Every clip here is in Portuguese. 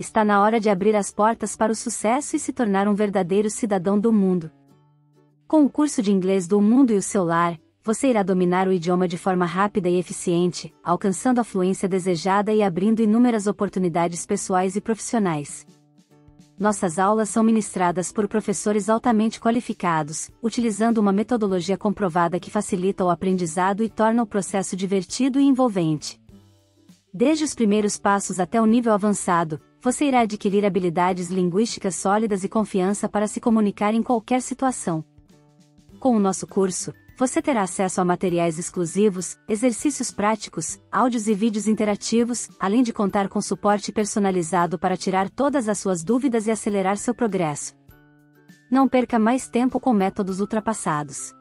está na hora de abrir as portas para o sucesso e se tornar um verdadeiro cidadão do mundo. Com o curso de inglês do Mundo e o seu lar, você irá dominar o idioma de forma rápida e eficiente, alcançando a fluência desejada e abrindo inúmeras oportunidades pessoais e profissionais. Nossas aulas são ministradas por professores altamente qualificados, utilizando uma metodologia comprovada que facilita o aprendizado e torna o processo divertido e envolvente. Desde os primeiros passos até o nível avançado, você irá adquirir habilidades linguísticas sólidas e confiança para se comunicar em qualquer situação. Com o nosso curso, você terá acesso a materiais exclusivos, exercícios práticos, áudios e vídeos interativos, além de contar com suporte personalizado para tirar todas as suas dúvidas e acelerar seu progresso. Não perca mais tempo com métodos ultrapassados.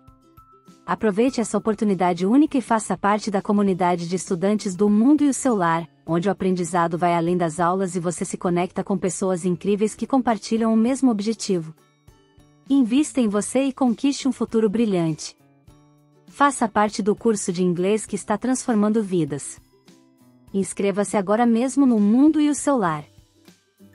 Aproveite essa oportunidade única e faça parte da comunidade de estudantes do mundo e o seu lar, onde o aprendizado vai além das aulas e você se conecta com pessoas incríveis que compartilham o mesmo objetivo. Invista em você e conquiste um futuro brilhante. Faça parte do curso de inglês que está transformando vidas. Inscreva-se agora mesmo no Mundo e o seu lar.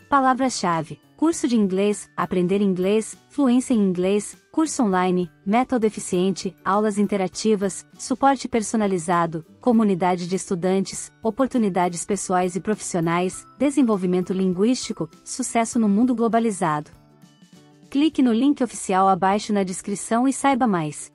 Palavra-chave: curso de inglês, aprender inglês, fluência em inglês, curso online, método eficiente, aulas interativas, suporte personalizado, comunidade de estudantes, oportunidades pessoais e profissionais, desenvolvimento linguístico, sucesso no mundo globalizado. Clique no link oficial abaixo na descrição e saiba mais.